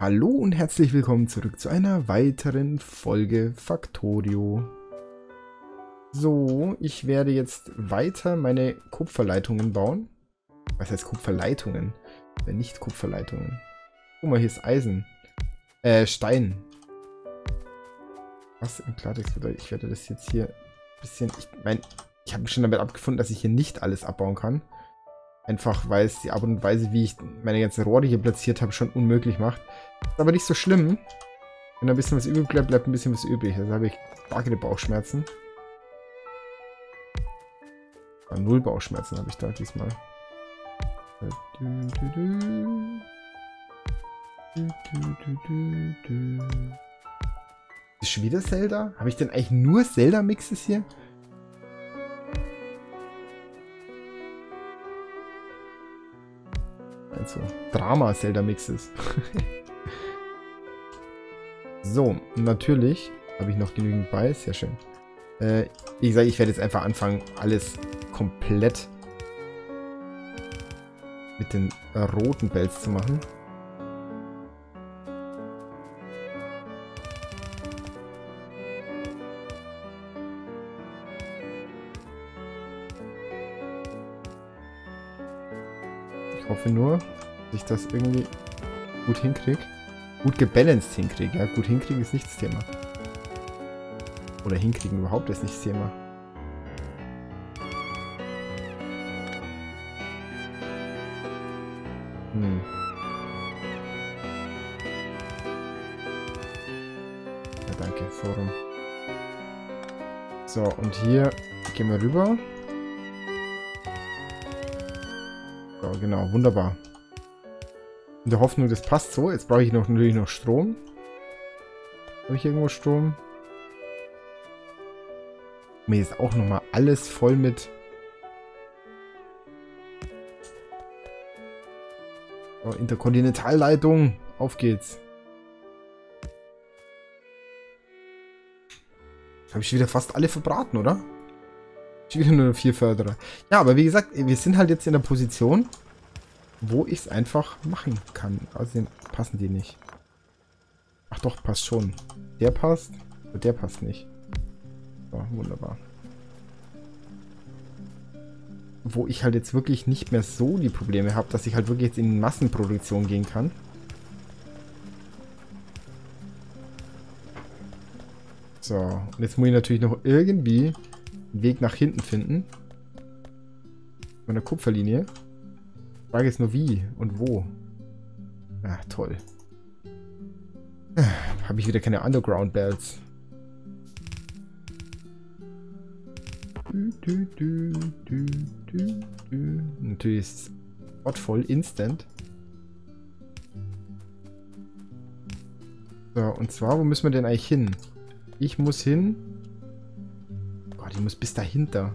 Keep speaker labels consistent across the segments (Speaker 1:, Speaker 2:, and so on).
Speaker 1: Hallo und herzlich willkommen zurück zu einer weiteren Folge Factorio. So, ich werde jetzt weiter meine Kupferleitungen bauen. Was heißt Kupferleitungen? Äh, nicht Kupferleitungen. Guck mal, hier ist Eisen. Äh, Stein. Was im Klartext bedeutet, ich werde das jetzt hier ein bisschen... Ich meine, ich habe mich schon damit abgefunden, dass ich hier nicht alles abbauen kann. Einfach weil es die Art und Weise, wie ich meine ganzen Rohre hier platziert habe, schon unmöglich macht. Ist aber nicht so schlimm. Wenn ein bisschen was übrig bleibt, bleibt ein bisschen was übrig. Also habe ich starke Bauchschmerzen. Ah, null Bauchschmerzen habe ich da diesmal. Ist schon wieder Zelda? Habe ich denn eigentlich nur Zelda-Mixes hier? Also Drama-Zelda-Mixes. so, natürlich habe ich noch genügend bei. Sehr schön. Äh, wie gesagt, ich werde jetzt einfach anfangen, alles komplett mit den roten Bells zu machen. Hoffe nur, dass ich das irgendwie gut hinkriege. Gut gebalanced hinkriege. Ja, gut hinkriegen ist nicht das Thema. Oder hinkriegen überhaupt ist nicht das Thema. Hm. Ja, danke. So. So, und hier gehen wir rüber. Genau, wunderbar. In der Hoffnung, das passt so. Jetzt brauche ich noch, natürlich noch Strom. Habe ich irgendwo Strom? Mir ist auch nochmal alles voll mit... Oh, Interkontinentalleitung. Auf geht's. Habe ich wieder fast alle verbraten, oder? Ich wieder nur vier Förderer. Ja, aber wie gesagt, wir sind halt jetzt in der Position, wo ich es einfach machen kann. Außerdem passen die nicht. Ach doch, passt schon. Der passt, aber der passt nicht. So, wunderbar. Wo ich halt jetzt wirklich nicht mehr so die Probleme habe, dass ich halt wirklich jetzt in Massenproduktion gehen kann. So, und jetzt muss ich natürlich noch irgendwie Weg nach hinten finden. Von der Kupferlinie. Frage ist nur wie und wo. Ah, toll. Habe ich wieder keine Underground Bells. Du, du, du, Natürlich ist es voll instant. So, und zwar, wo müssen wir denn eigentlich hin? Ich muss hin Gott, ich muss bis dahinter.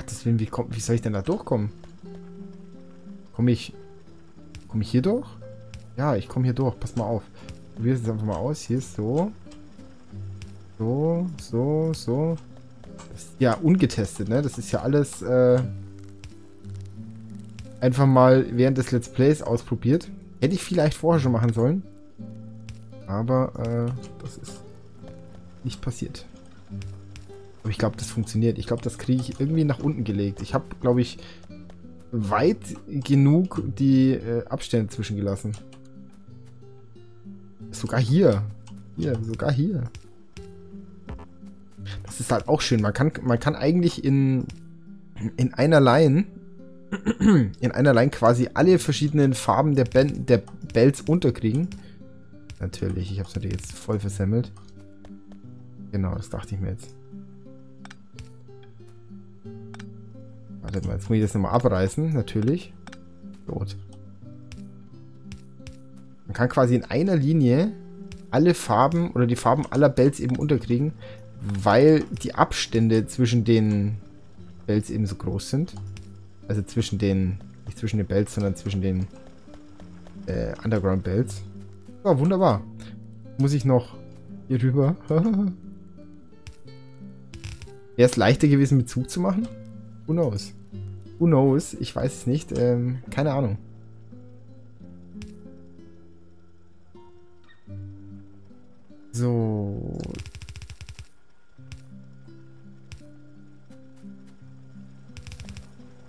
Speaker 1: Gottes Willen, wie, komm, wie soll ich denn da durchkommen? Komme ich... Komme ich hier durch? Ja, ich komme hier durch. Pass mal auf. Probier es einfach mal aus. Hier ist so. So, so, so. Ja ungetestet, ne? Das ist ja alles äh, einfach mal während des Let's Plays ausprobiert. Hätte ich vielleicht vorher schon machen sollen. Aber äh, das ist nicht passiert. Aber ich glaube, das funktioniert. Ich glaube, das kriege ich irgendwie nach unten gelegt. Ich habe, glaube ich, weit genug die äh, Abstände zwischengelassen. Sogar hier. Hier, sogar hier. Das ist halt auch schön. Man kann, man kann eigentlich in, in einer Line in einer Line quasi alle verschiedenen Farben der, ben der Bells unterkriegen. Natürlich, ich habe es natürlich jetzt voll versemmelt. Genau, das dachte ich mir jetzt. Warte mal, jetzt muss ich das nochmal abreißen, natürlich. Gut. Man kann quasi in einer Linie alle Farben oder die Farben aller Bells eben unterkriegen, weil die Abstände zwischen den Bells eben so groß sind. Also zwischen den, nicht zwischen den Bells, sondern zwischen den äh, Underground Bells. Ja, wunderbar. Muss ich noch hier rüber. Wäre es leichter gewesen, mit Zug zu machen? Who knows? Who knows? Ich weiß es nicht. Ähm, keine Ahnung. So.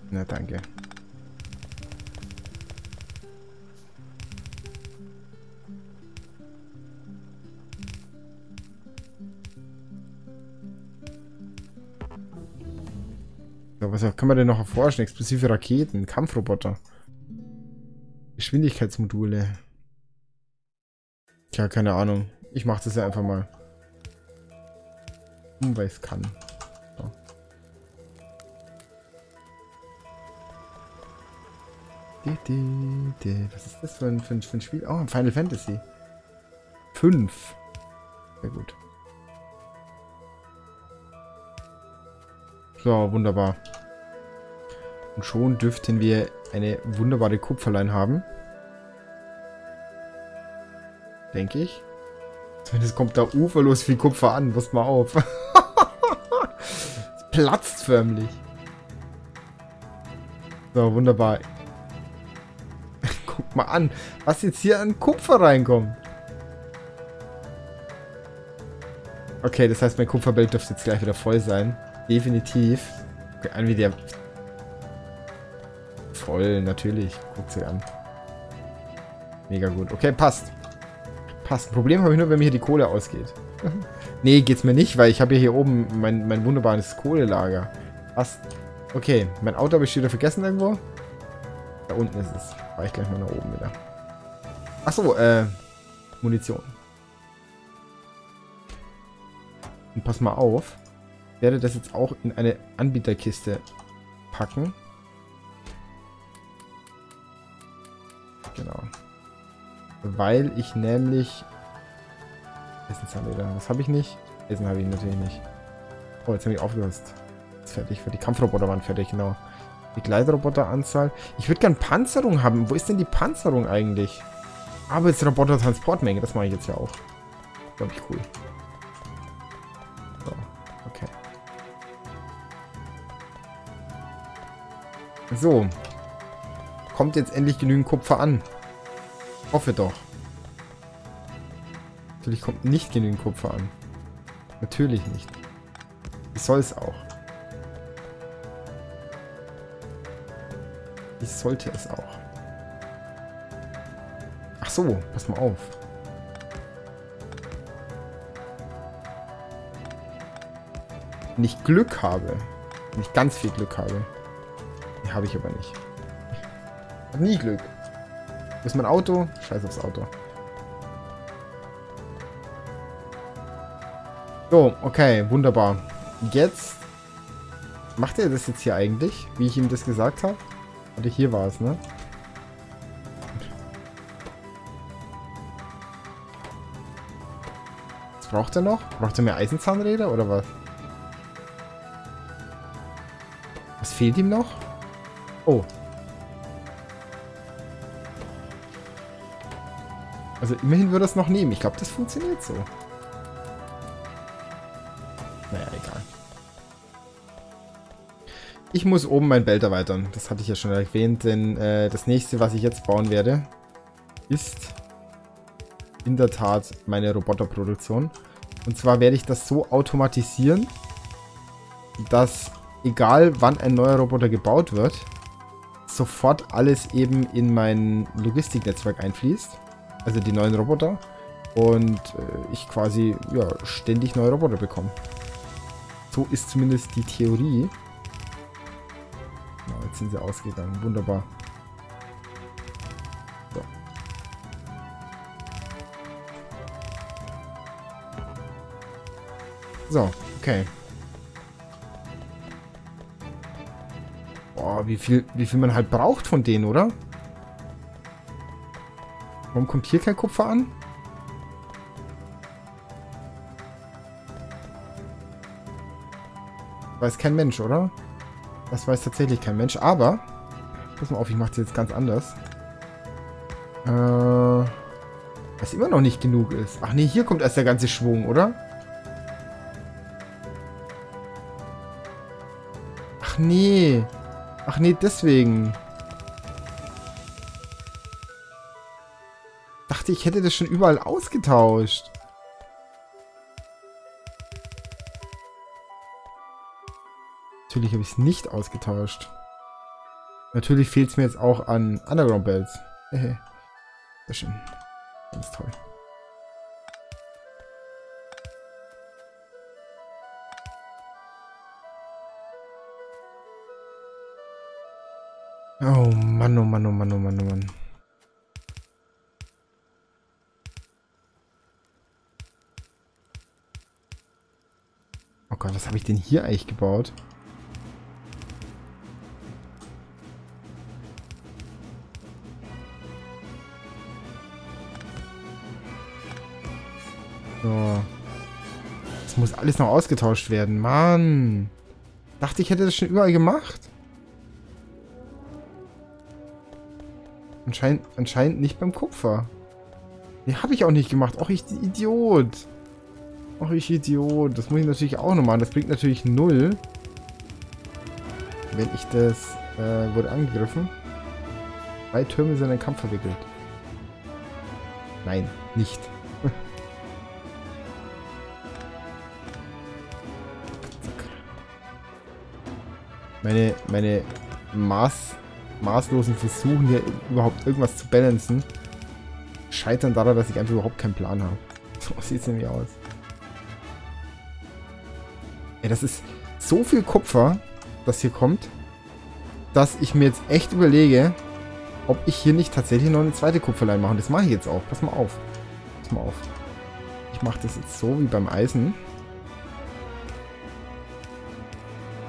Speaker 1: Na danke. Was kann man denn noch erforschen? Explosive Raketen, Kampfroboter. Geschwindigkeitsmodule. Tja, keine Ahnung. Ich mache das ja einfach mal. Hm, weil es kann. So. Was ist das für ein, für ein, für ein Spiel? Oh, Final Fantasy. 5. Sehr gut. So, wunderbar. Und schon dürften wir eine wunderbare Kupferlein haben. Denke ich. Zumindest kommt da uferlos viel Kupfer an. Passt mal auf. es platzt förmlich. So, wunderbar. Guck mal an, was jetzt hier an Kupfer reinkommt. Okay, das heißt, mein Kupferbild dürfte jetzt gleich wieder voll sein. Definitiv. Okay, an wie der... Voll, natürlich. Guckt sie an. Mega gut. Okay, passt. Passt. Problem habe ich nur, wenn mir hier die Kohle ausgeht. nee, geht's mir nicht, weil ich habe ja hier oben mein, mein wunderbares Kohlelager. Passt. Okay, mein Auto habe ich wieder vergessen irgendwo. Da unten ist es. Fahr ich gleich mal nach oben wieder. Achso, äh, Munition. Und pass mal auf werde das jetzt auch in eine Anbieterkiste packen. Weil ich nämlich... Essenszahnräder, das habe ich nicht. Essen habe ich natürlich nicht. Oh, jetzt habe ich aufgelöst. Jetzt fertig. Für die Kampfroboter waren fertig, genau. Die Gleitroboteranzahl. Ich würde gern Panzerung haben. Wo ist denn die Panzerung eigentlich? Arbeitsroboter-Transportmenge. Das mache ich jetzt ja auch. Glaube ich cool. So. Kommt jetzt endlich genügend Kupfer an. Hoffe doch. Natürlich kommt nicht genügend Kupfer an. Natürlich nicht. Ich soll es auch. Ich sollte es auch. Ach so, pass mal auf. Wenn ich Glück habe, wenn ich ganz viel Glück habe, habe ich aber nicht. Hab nie Glück. Ist mein Auto? Scheiß aufs Auto. So, okay, wunderbar. Jetzt macht er das jetzt hier eigentlich, wie ich ihm das gesagt habe? Warte, hier war es, ne? Was braucht er noch? Braucht er mehr Eisenzahnräder oder was? Was fehlt ihm noch? Oh. Also immerhin würde es noch nehmen. Ich glaube, das funktioniert so. Naja, egal. Ich muss oben mein Belt erweitern. Das hatte ich ja schon erwähnt, denn äh, das nächste, was ich jetzt bauen werde, ist in der Tat meine Roboterproduktion. Und zwar werde ich das so automatisieren, dass egal wann ein neuer Roboter gebaut wird, sofort alles eben in mein Logistiknetzwerk einfließt. Also die neuen Roboter. Und äh, ich quasi ja, ständig neue Roboter bekomme. So ist zumindest die Theorie. Oh, jetzt sind sie ausgegangen. Wunderbar. So. So, okay. Boah, wie viel, wie viel man halt braucht von denen, oder? Warum kommt hier kein Kupfer an? Weiß kein Mensch, oder? Das weiß tatsächlich kein Mensch. Aber, pass mal auf, ich mache das jetzt ganz anders. Äh, was immer noch nicht genug ist. Ach nee, hier kommt erst der ganze Schwung, oder? Ach nee. Ach nee, deswegen. dachte, ich hätte das schon überall ausgetauscht. Natürlich habe ich es nicht ausgetauscht. Natürlich fehlt es mir jetzt auch an Underground Bells. Sehr schön. Ganz toll. Oh Mann, oh Mann, oh Mann, oh Mann, oh Mann. Was habe ich denn hier eigentlich gebaut? So. Das muss alles noch ausgetauscht werden. Mann. Dachte, ich hätte das schon überall gemacht. Anscheinend, anscheinend nicht beim Kupfer. Nee, habe ich auch nicht gemacht. Och, ich Idiot. Och, ich Idiot. Das muss ich natürlich auch noch machen. Das bringt natürlich null. Wenn ich das... Äh, wurde angegriffen. Drei Türme sind in einen Kampf verwickelt. Nein, nicht. meine, meine Maß maßlosen Versuchen, hier überhaupt irgendwas zu balancen, scheitern daran, dass ich einfach überhaupt keinen Plan habe. So sieht es nämlich aus. Ja, das ist so viel Kupfer, das hier kommt, dass ich mir jetzt echt überlege, ob ich hier nicht tatsächlich noch eine zweite Kupferlein mache. Und das mache ich jetzt auch. Pass mal auf. Pass mal auf. Ich mache das jetzt so wie beim Eisen.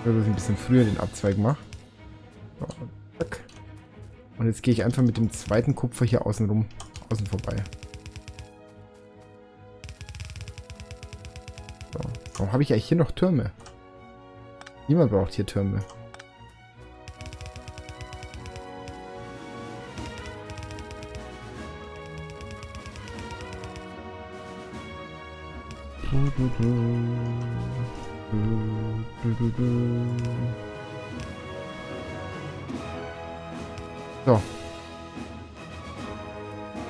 Speaker 1: Dass ich ein bisschen früher den Abzweig mache. Und jetzt gehe ich einfach mit dem zweiten Kupfer hier außen rum, außen vorbei. Warum habe ich eigentlich hier noch Türme? Niemand braucht hier Türme. So.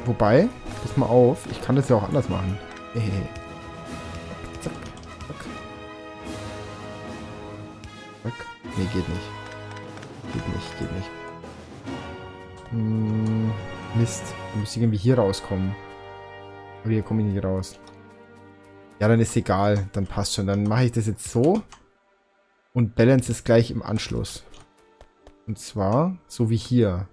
Speaker 1: Wobei, pass mal auf, ich kann das ja auch anders machen. Hey. Geht nicht. Geht nicht, geht nicht. Hm, Mist. Ich muss irgendwie hier rauskommen. Aber hier komme ich nicht raus. Ja, dann ist egal. Dann passt schon. Dann mache ich das jetzt so. Und balance es gleich im Anschluss. Und zwar so wie hier.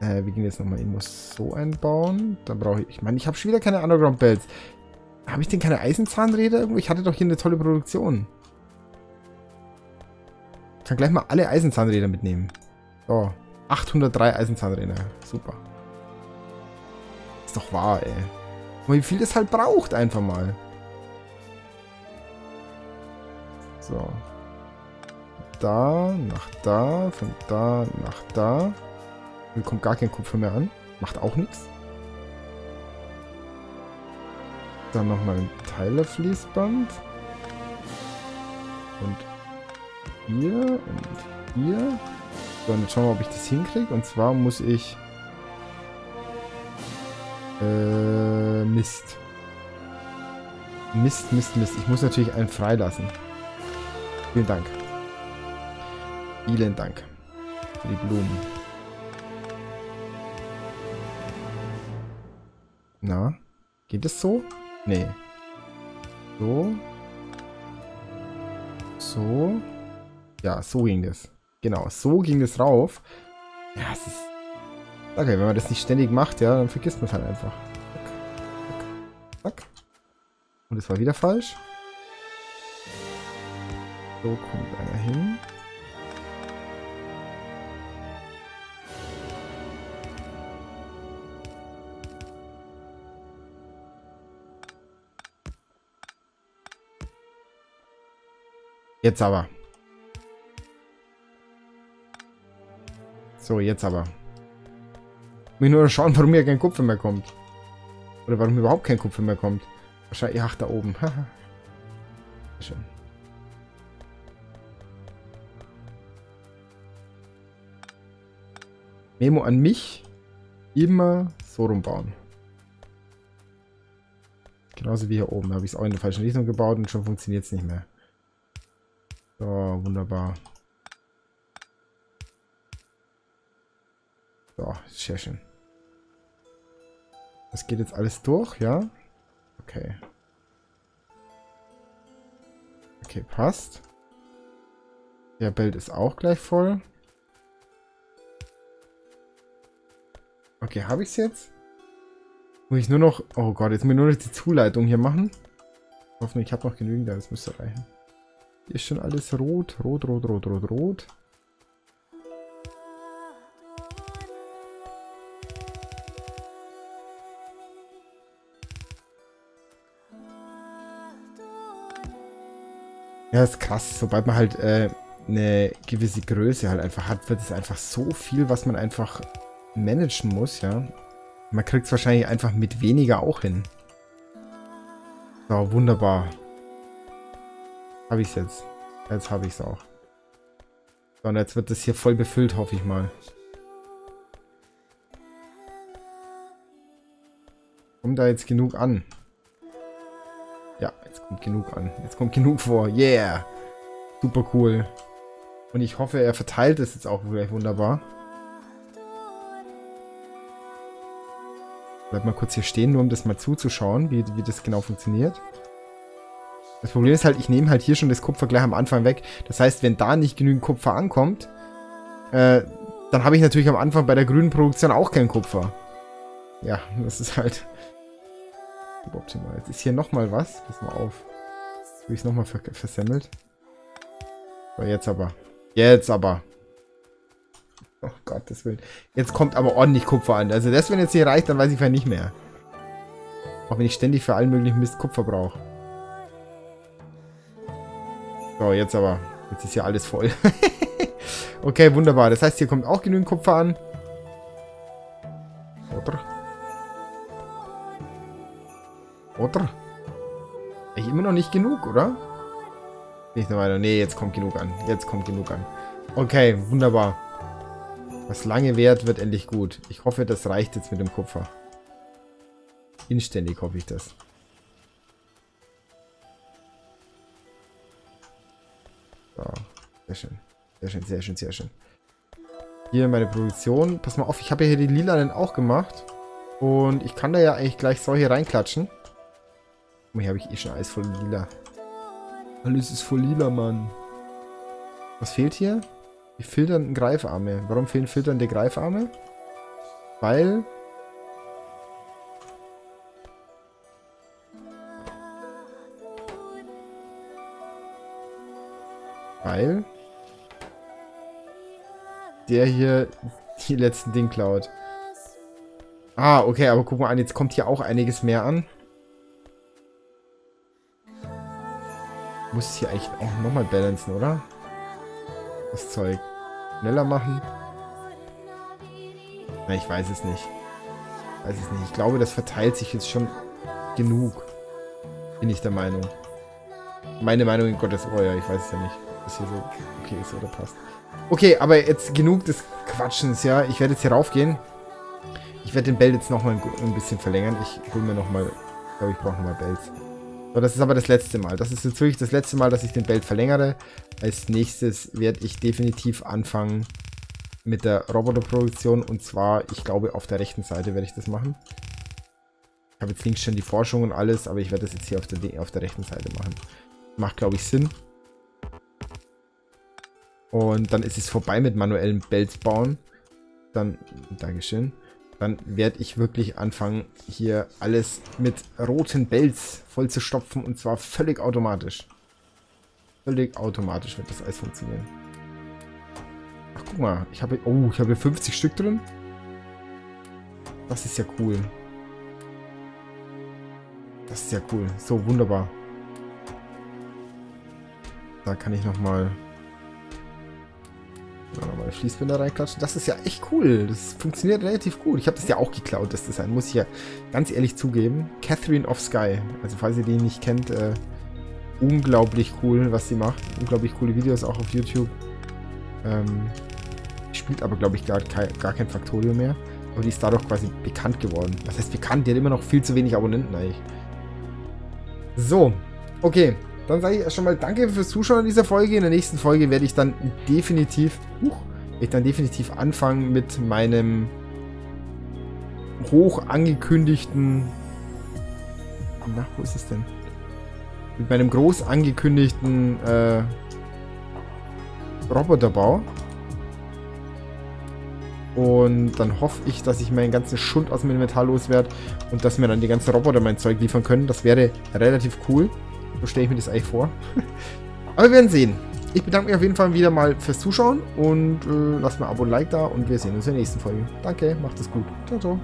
Speaker 1: Äh, wie ging das nochmal? Ich muss so einbauen. Da brauche ich... Ich meine, ich habe schon wieder keine Underground Bells. Habe ich denn keine Eisenzahnräder irgendwo? Ich hatte doch hier eine tolle Produktion. Kann gleich mal alle Eisenzahnräder mitnehmen. So. 803 Eisenzahnräder. Super. Ist doch wahr, ey. Und wie viel das halt braucht, einfach mal. So. Da, nach da, von da, nach da. Mir kommt gar kein Kupfer mehr an. Macht auch nichts. Dann nochmal ein Teilerfließband. Und hier und hier. So, und jetzt schauen wir, ob ich das hinkriege. Und zwar muss ich... Äh, Mist. Mist, Mist, Mist. Ich muss natürlich einen freilassen. Vielen Dank. Vielen Dank für die Blumen. Na? Geht es so? Nee. So. So. Ja, so ging das. Genau, so ging das rauf. Ja, es ist... Okay, wenn man das nicht ständig macht, ja, dann vergisst man es halt einfach. Zack, zack, zack. Und es war wieder falsch. So kommt einer hin. Jetzt aber. So, jetzt aber. Ich muss nur schauen, warum hier kein Kupfer mehr kommt. Oder warum überhaupt kein Kupfer mehr kommt. Wahrscheinlich, ach, da oben. Schön. Memo an mich. Immer so rumbauen. Genauso wie hier oben. Da habe ich es auch in der falschen Richtung gebaut und schon funktioniert es nicht mehr. So, wunderbar. So, sehr schön. Das geht jetzt alles durch, ja? Okay. Okay, passt. Der Bild ist auch gleich voll. Okay, habe ich es jetzt? Muss ich nur noch... Oh Gott, jetzt muss ich nur noch die Zuleitung hier machen. Hoffentlich, ich habe noch genügend, das müsste reichen. Hier ist schon alles rot. Rot, rot, rot, rot, rot. Ja, ist krass. Sobald man halt äh, eine gewisse Größe halt einfach hat, wird es einfach so viel, was man einfach managen muss, ja. Man kriegt es wahrscheinlich einfach mit weniger auch hin. So, wunderbar. Habe ich es jetzt. Jetzt habe ich es auch. So, und jetzt wird das hier voll befüllt, hoffe ich mal. Kommt da jetzt genug an? Ja, jetzt kommt genug an. Jetzt kommt genug vor. Yeah. Super cool. Und ich hoffe, er verteilt es jetzt auch gleich wunderbar. Bleib mal kurz hier stehen, nur um das mal zuzuschauen, wie, wie das genau funktioniert. Das Problem ist halt, ich nehme halt hier schon das Kupfer gleich am Anfang weg. Das heißt, wenn da nicht genügend Kupfer ankommt, äh, dann habe ich natürlich am Anfang bei der grünen Produktion auch kein Kupfer. Ja, das ist halt optimal. Jetzt ist hier nochmal was. Pass mal auf. Habe ich es nochmal versemmelt. So, jetzt aber. Jetzt aber. Oh Gottes Willen. Jetzt kommt aber ordentlich Kupfer an. Also das, wenn jetzt hier reicht, dann weiß ich vielleicht nicht mehr. Auch wenn ich ständig für allen möglichen Mist Kupfer brauche. So, jetzt aber. Jetzt ist hier alles voll. okay, wunderbar. Das heißt, hier kommt auch genügend Kupfer an. Oder? Ich immer noch nicht genug, oder? Nicht noch weiter. Nee, jetzt kommt genug an. Jetzt kommt genug an. Okay, wunderbar. Was lange währt, wird endlich gut. Ich hoffe, das reicht jetzt mit dem Kupfer. Inständig hoffe ich das. So, sehr schön. Sehr schön, sehr schön, sehr schön. Hier meine Produktion. Pass mal auf, ich habe ja hier die lilanen auch gemacht. Und ich kann da ja eigentlich gleich solche reinklatschen. Oh, hier habe ich eh schon alles voll lila. Alles ist voll lila, Mann. Was fehlt hier? Die filternden Greifarme. Warum fehlen filternde Greifarme? Weil... Weil... Der hier die letzten Ding klaut. Ah, okay, aber guck mal an, jetzt kommt hier auch einiges mehr an. Muss es hier eigentlich auch nochmal balancen, oder? Das Zeug. Schneller machen? Na, ich weiß es nicht. Weiß es nicht. Ich glaube, das verteilt sich jetzt schon genug. Bin ich der Meinung. Meine Meinung in Gottes Ohr, ja. Ich weiß es ja nicht. Das hier so okay ist oder passt. Okay, aber jetzt genug des Quatschens, ja. Ich werde jetzt hier raufgehen. Ich werde den Bell jetzt nochmal ein bisschen verlängern. Ich hole mir nochmal... Ich glaube, ich brauche nochmal Bells. So, das ist aber das letzte Mal. Das ist wirklich das letzte Mal, dass ich den Belt verlängere. Als nächstes werde ich definitiv anfangen mit der Roboterproduktion. Und zwar, ich glaube, auf der rechten Seite werde ich das machen. Ich habe jetzt links schon die Forschung und alles, aber ich werde das jetzt hier auf der, auf der rechten Seite machen. Macht, glaube ich, Sinn. Und dann ist es vorbei mit manuellen Belts bauen. Dann, Dankeschön dann werde ich wirklich anfangen, hier alles mit roten Bells voll zu stopfen und zwar völlig automatisch. Völlig automatisch wird das alles funktionieren. Ach, guck mal, ich habe, oh, ich habe 50 Stück drin. Das ist ja cool. Das ist ja cool. So, wunderbar. Da kann ich nochmal ja, nochmal Fließbänder reinklatschen. Das ist ja echt cool. Das funktioniert relativ gut. Ich habe das ja auch geklaut, das Design. Muss ich ja ganz ehrlich zugeben. Catherine of Sky. Also falls ihr die nicht kennt, äh, unglaublich cool, was sie macht. Unglaublich coole Videos auch auf YouTube. Ähm, spielt aber, glaube ich, gar, gar kein Factorio mehr. Aber die ist dadurch quasi bekannt geworden. Was heißt bekannt? Die hat immer noch viel zu wenig Abonnenten eigentlich. So, okay. Dann sage ich erst schon mal danke fürs Zuschauen in dieser Folge. In der nächsten Folge werde ich dann definitiv, werde ich dann definitiv anfangen mit meinem hoch angekündigten, na, wo ist es denn? Mit meinem groß angekündigten äh, Roboterbau. Und dann hoffe ich, dass ich meinen ganzen Schund aus dem Inventar loswerde und dass mir dann die ganzen Roboter mein Zeug liefern können. Das wäre relativ cool. So stelle ich mir das eigentlich vor. Aber wir werden sehen. Ich bedanke mich auf jeden Fall wieder mal fürs Zuschauen und äh, lasst mal ein Abo und Like da und wir sehen uns in der nächsten Folge. Danke, macht es gut. Ciao, ciao.